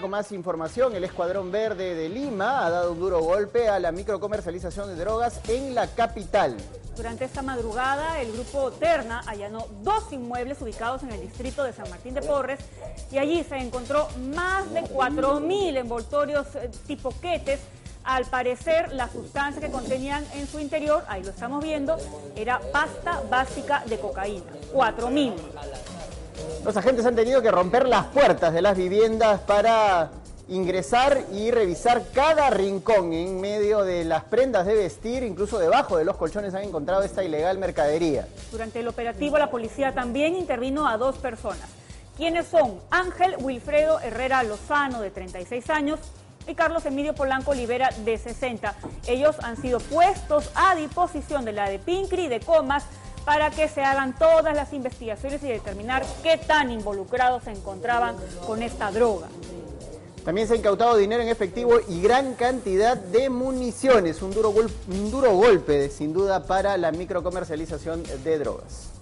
Con más información, el Escuadrón Verde de Lima ha dado un duro golpe a la microcomercialización de drogas en la capital. Durante esta madrugada, el grupo Terna allanó dos inmuebles ubicados en el distrito de San Martín de Porres y allí se encontró más de 4.000 envoltorios eh, tipo quetes. Al parecer, la sustancia que contenían en su interior, ahí lo estamos viendo, era pasta básica de cocaína, 4.000. Los agentes han tenido que romper las puertas de las viviendas para ingresar y revisar cada rincón en medio de las prendas de vestir, incluso debajo de los colchones han encontrado esta ilegal mercadería. Durante el operativo la policía también intervino a dos personas, quienes son Ángel Wilfredo Herrera Lozano de 36 años y Carlos Emilio Polanco Olivera de 60. Ellos han sido puestos a disposición de la de Pincri de Comas para que se hagan todas las investigaciones y determinar qué tan involucrados se encontraban con esta droga. También se ha incautado dinero en efectivo y gran cantidad de municiones, un duro, un duro golpe sin duda para la microcomercialización de drogas.